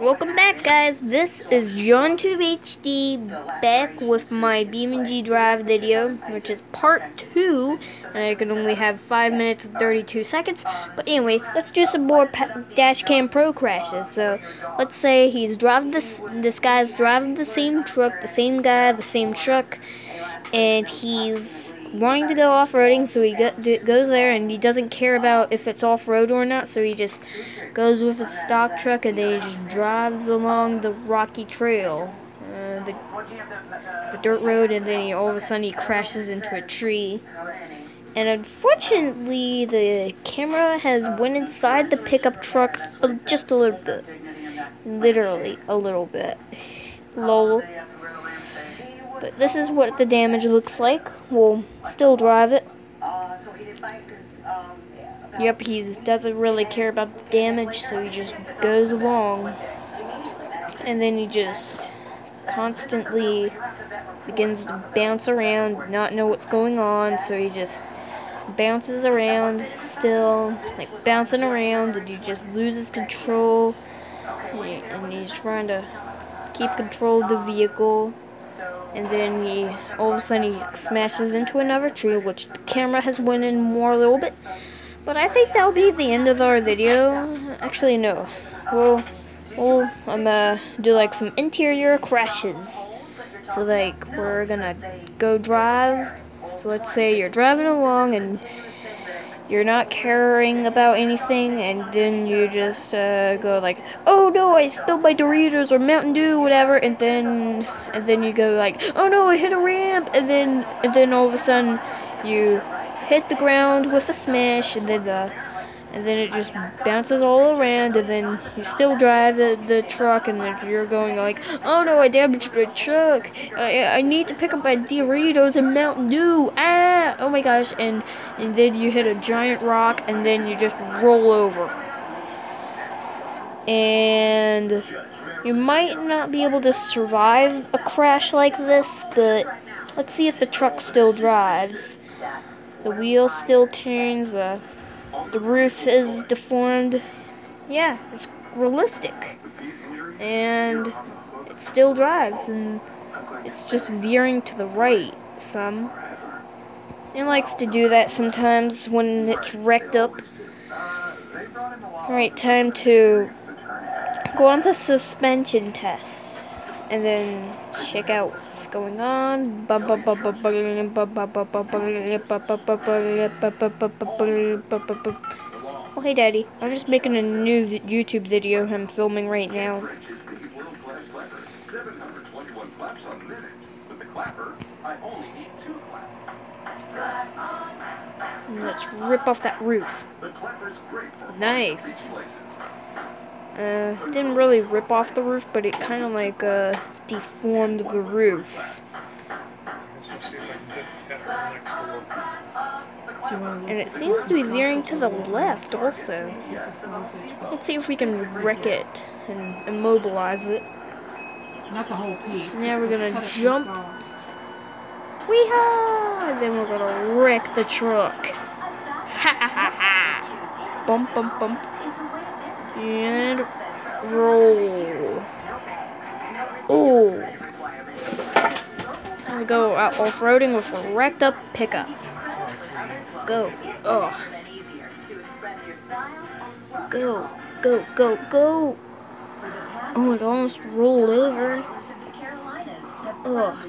Welcome back guys, this is JohnTube HD back with my BeamNG Drive video, which is part 2, and I can only have 5 minutes and 32 seconds, but anyway, let's do some more Dashcam Pro crashes, so let's say he's driving this, this guy's driving the same truck, the same guy, the same truck, and he's wanting to go off-roading, so he go, goes there, and he doesn't care about if it's off-road or not, so he just goes with his stock truck, and then he just drives along the rocky trail, uh, the, the dirt road, and then he, all of a sudden he crashes into a tree. And unfortunately, the camera has went inside the pickup truck just a little bit. Literally, a little bit. Lol. But this is what the damage looks like. We'll still drive it. Yep, he doesn't really care about the damage, so he just goes along. And then he just constantly begins to bounce around, not know what's going on, so he just bounces around still, like bouncing around, and he just loses control. And he's trying to keep control of the vehicle and then he all of a sudden he smashes into another tree which the camera has went in more a little bit. But I think that'll be the end of our video. Actually no. We'll, we'll I'm gonna do like some interior crashes. So like we're gonna go drive. So let's say you're driving along and you're not caring about anything, and then you just uh, go like, "Oh no, I spilled my Doritos or Mountain Dew, whatever," and then and then you go like, "Oh no, I hit a ramp," and then and then all of a sudden you hit the ground with a smash, and then the and then it just bounces all around, and then you still drive the, the truck, and then you're going like, oh no, I damaged the truck, I, I need to pick up my Doritos and Mountain Dew, ah, oh my gosh, and, and then you hit a giant rock, and then you just roll over. And you might not be able to survive a crash like this, but let's see if the truck still drives. The wheel still turns, uh, the roof is deformed. Yeah, it's realistic. And it still drives, and it's just veering to the right some. It likes to do that sometimes when it's wrecked up. Alright, time to go on the suspension test. And then check out what's going on. Oh, hey, Daddy. I'm just making a new YouTube video I'm filming right now. Let's rip off that roof. Nice. Uh, didn't really rip off the roof, but it kind of like uh, deformed the roof. And it seems to be veering to the left also. Let's see if we can wreck it and immobilize it. Not the whole piece. So now we're gonna jump. Weehaw! And then we're gonna wreck the truck. Ha ha ha ha! Bump bump bump. And roll. Ooh. I go out off-roading with a wrecked up pickup. Go. Oh. Go. Go, go, go. Oh, it almost rolled over. Oh.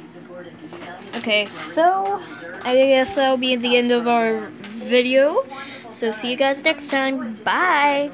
Okay, so I guess that'll be the end of our video. So see you guys next time. Bye.